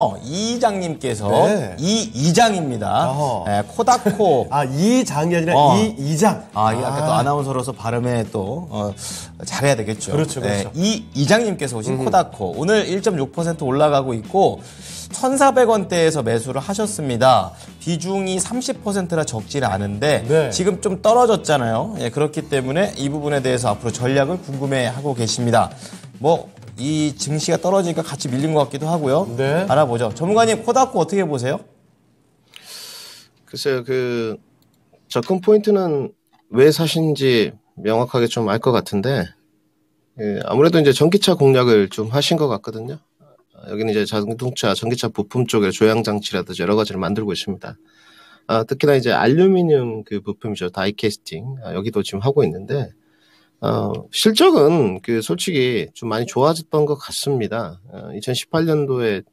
어, 이 이장님께서 네. 이 이장입니다. 예, 코다코. 아, 이 장이 아니라 어. 이 이장. 아, 이게 아까 또 아나운서로서 발음에 또 어, 잘해야 되겠죠. 그렇죠, 그렇죠. 예, 이 이장님께서 오신 코다코 오늘 1.6% 올라가고 있고 1,400원대에서 매수를 하셨습니다. 비중이 30%라 적지는 않은데 네. 지금 좀 떨어졌잖아요. 예, 그렇기 때문에 이 부분에 대해서 앞으로 전략을 궁금해하고 계십니다. 뭐 이 증시가 떨어지니까 같이 밀린 것 같기도 하고요. 네. 알아보죠. 전문가님 코다코 어떻게 보세요? 글쎄요, 그 접근 포인트는 왜 사신지 명확하게 좀 알 것 같은데 예, 아무래도 이제 전기차 공략을 좀 하신 것 같거든요. 아, 여기는 이제 자동차, 전기차 부품 쪽에 조향 장치라든지 여러 가지를 만들고 있습니다. 아, 특히나 이제 알루미늄 그 부품이죠, 다이캐스팅 아, 여기도 지금 하고 있는데 어, 실적은 그 솔직히 좀 많이 좋아졌던 것 같습니다. 어, 2018년도에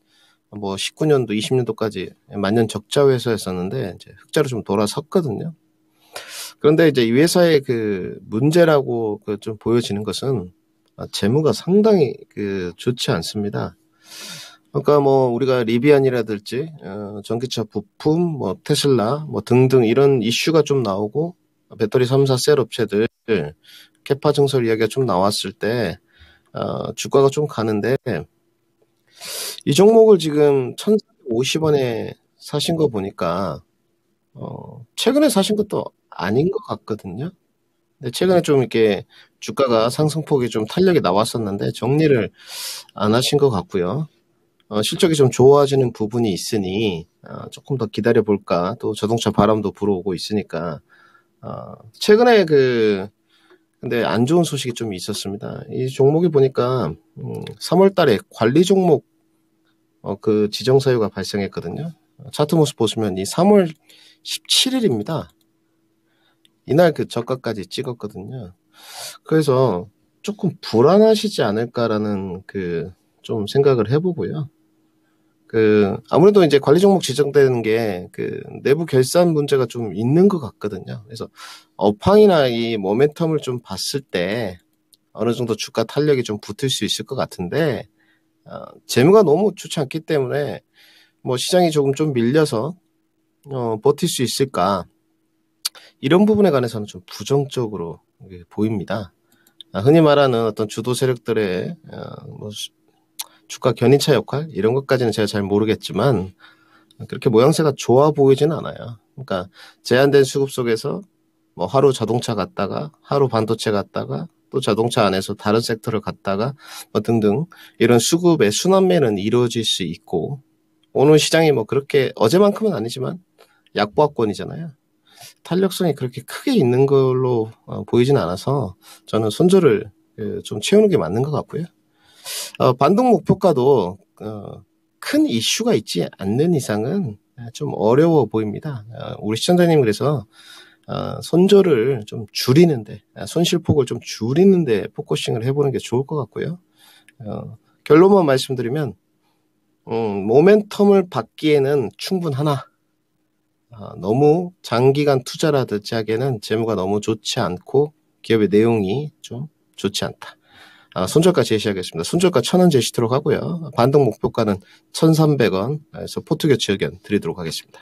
뭐 19년도, 20년도까지 만년 적자 회사였었는데 이제 흑자로 좀 돌아섰거든요. 그런데 이제 이 회사의 그 문제라고 그 좀 보여지는 것은 아, 재무가 상당히 그 좋지 않습니다. 그러니까 뭐 우리가 리비안이라든지 어, 전기차 부품, 뭐 테슬라, 뭐 등등 이런 이슈가 좀 나오고 배터리 3사 셀 업체들 캐파 증설 이야기가 좀 나왔을 때 어, 주가가 좀 가는데 이 종목을 지금 1,450원에 사신 거 보니까 어, 최근에 사신 것도 아닌 것 같거든요. 근데 최근에 좀 이렇게 주가가 상승폭이 좀 탄력이 나왔었는데 정리를 안 하신 것 같고요. 어, 실적이 좀 좋아지는 부분이 있으니 어, 조금 더 기다려 볼까. 또 자동차 바람도 불어오고 있으니까 어, 최근에 그 근데 안 좋은 소식이 좀 있었습니다. 이 종목이 보니까 음, 3월 달에 관리 종목 어, 그 지정 사유가 발생했거든요. 차트 모습 보시면 이 3월 17일입니다. 이날 그 저가까지 찍었거든요. 그래서 조금 불안하시지 않을까라는 그 좀 생각을 해보고요. 그 아무래도 이제 관리 종목 지정되는 게 그 내부 결산 문제가 좀 있는 것 같거든요. 그래서 업황이나 이 모멘텀을 좀 봤을 때 어느 정도 주가 탄력이 좀 붙을 수 있을 것 같은데 어, 재무가 너무 좋지 않기 때문에 뭐 시장이 조금 좀 밀려서 어, 버틸 수 있을까 이런 부분에 관해서는 좀 부정적으로 보입니다. 아, 흔히 말하는 어떤 주도 세력들의 어, 뭐 수- 주가 견인차 역할 이런 것까지는 제가 잘 모르겠지만 그렇게 모양새가 좋아 보이지는 않아요. 그러니까 제한된 수급 속에서 뭐 하루 자동차 갔다가 하루 반도체 갔다가 또 자동차 안에서 다른 섹터를 갔다가 뭐 등등 이런 수급의 순환매는 이루어질 수 있고 오늘 시장이 뭐 그렇게 어제만큼은 아니지만 약보합권이잖아요. 탄력성이 그렇게 크게 있는 걸로 어, 보이진 않아서 저는 손절을 그, 좀 채우는 게 맞는 것 같고요. 어, 반등 목표가도 어, 큰 이슈가 있지 않는 이상은 좀 어려워 보입니다. 어, 우리 시청자님 그래서 어, 손절을 좀 줄이는데 아, 손실폭을 좀 줄이는데 focusing을 해보는 게 좋을 것 같고요. 어, 결론만 말씀드리면 음, 모멘텀을 받기에는 충분하나 아, 너무 장기간 투자라든지 하기에는 재무가 너무 좋지 않고 기업의 내용이 좀 좋지 않다. 아, 손절가 제시하겠습니다. 손절가 1,000원 제시토록 하고요. 반등 목표가는 1,300원에서 포트 교체 의견 드리도록 하겠습니다.